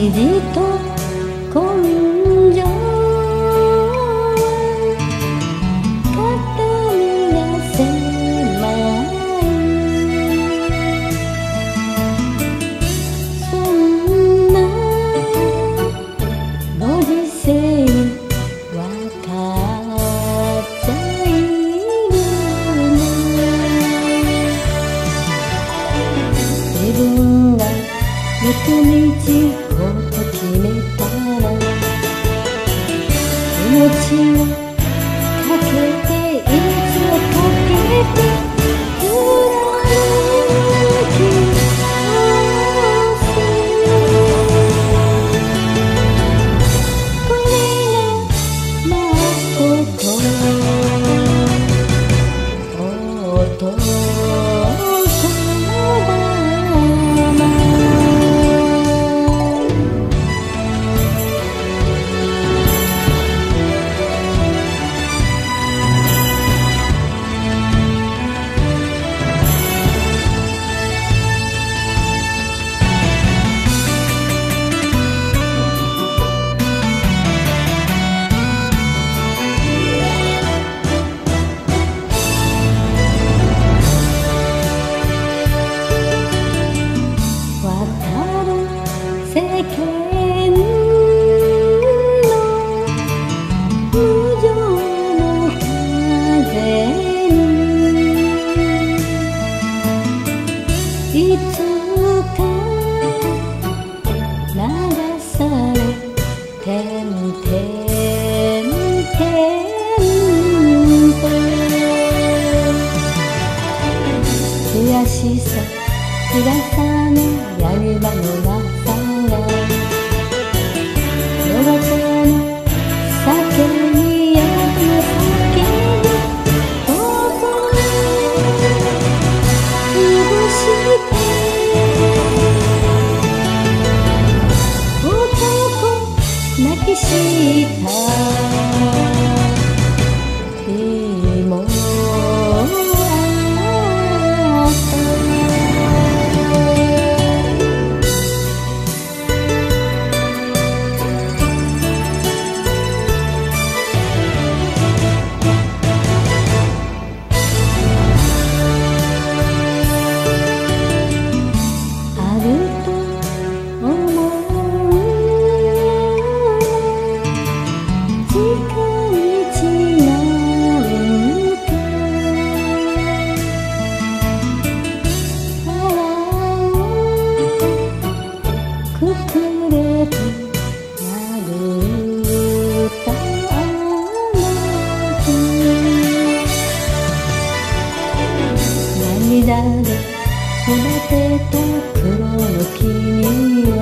意地と根性が狭いそんなご時世わかっちゃいるね自分が別に心。Thư 泣きしたくくれてなるため涙で育てた黒の君は